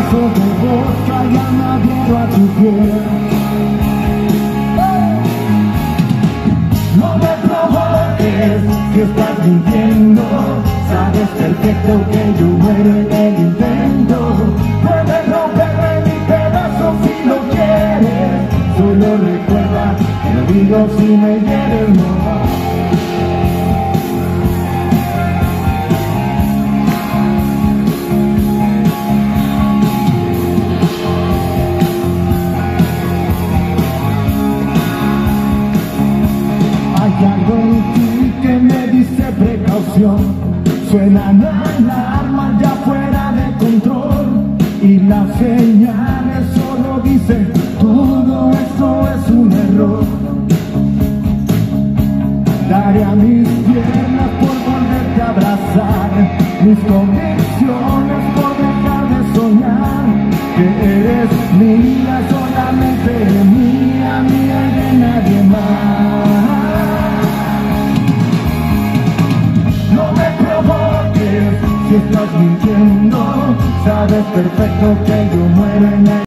beso de boca a tu. No me provoques si estás mintiendo, sabes perfecto que yo muero en el intento. Puedes romperme mi pedazo si lo quieres, solo recuerda que lo digo si me hieres, no. Que me dice precaución. Suenan alarmas ya fuera de control. Y las señales solo dicen todo esto es un error. Daré a mis piernas por volverte a abrazar. Mis convicciones si estás mintiendo, sabes perfecto que yo muero en el